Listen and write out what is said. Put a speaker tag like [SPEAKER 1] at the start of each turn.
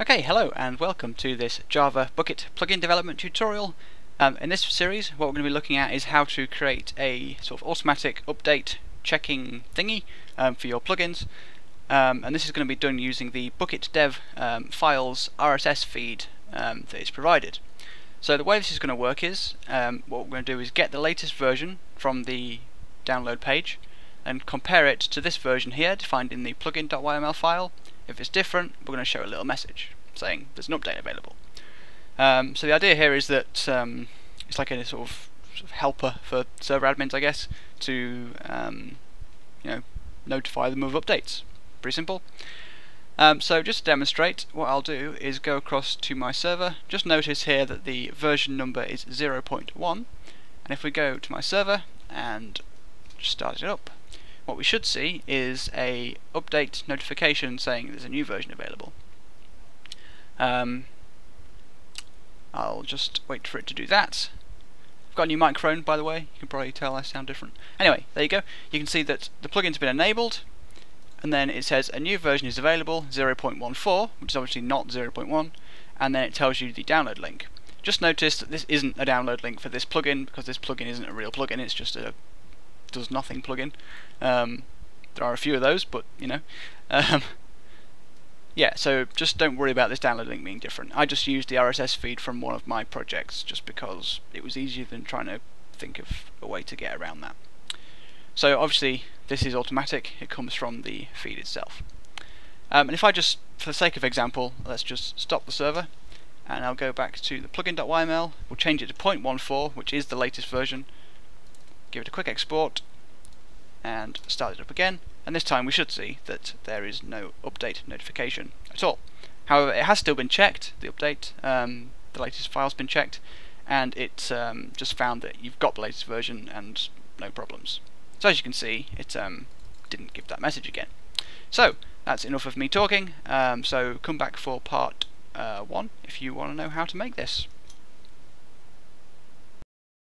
[SPEAKER 1] Okay, hello and welcome to this Java Bukkit plugin development tutorial. Um, in this series what we're going to be looking at is how to create a sort of automatic update checking thingy um, for your plugins um, and this is going to be done using the Bukkit dev um, files RSS feed um, that is provided. So the way this is going to work is um, what we're going to do is get the latest version from the download page and compare it to this version here defined in the plugin.yml file if it's different, we're going to show a little message saying there's an update available. Um, so the idea here is that um, it's like a sort of, sort of, helper for server admins, I guess, to um, you know notify them of updates. Pretty simple. Um, so just to demonstrate, what I'll do is go across to my server. Just notice here that the version number is 0.1, and if we go to my server and start it up, what we should see is a update notification saying there's a new version available. Um, I'll just wait for it to do that. I've got a new microphone by the way, you can probably tell I sound different. Anyway, there you go. You can see that the plugin's been enabled and then it says a new version is available, 0.14, which is obviously not 0.1, and then it tells you the download link. Just notice that this isn't a download link for this plugin because this plugin isn't a real plugin, it's just a does nothing plugin. Um, there are a few of those, but you know. Um, yeah, so just don't worry about this download link being different. I just used the RSS feed from one of my projects just because it was easier than trying to think of a way to get around that. So obviously this is automatic, it comes from the feed itself. Um, and if I just, for the sake of example, let's just stop the server and I'll go back to the plugin.yml, we'll change it to 0.14 which is the latest version give it a quick export and start it up again and this time we should see that there is no update notification at all. However it has still been checked, the update, um, the latest file's been checked and it um, just found that you've got the latest version and no problems. So as you can see it um, didn't give that message again. So that's enough of me talking, um, so come back for part uh, 1 if you want to know how to make this.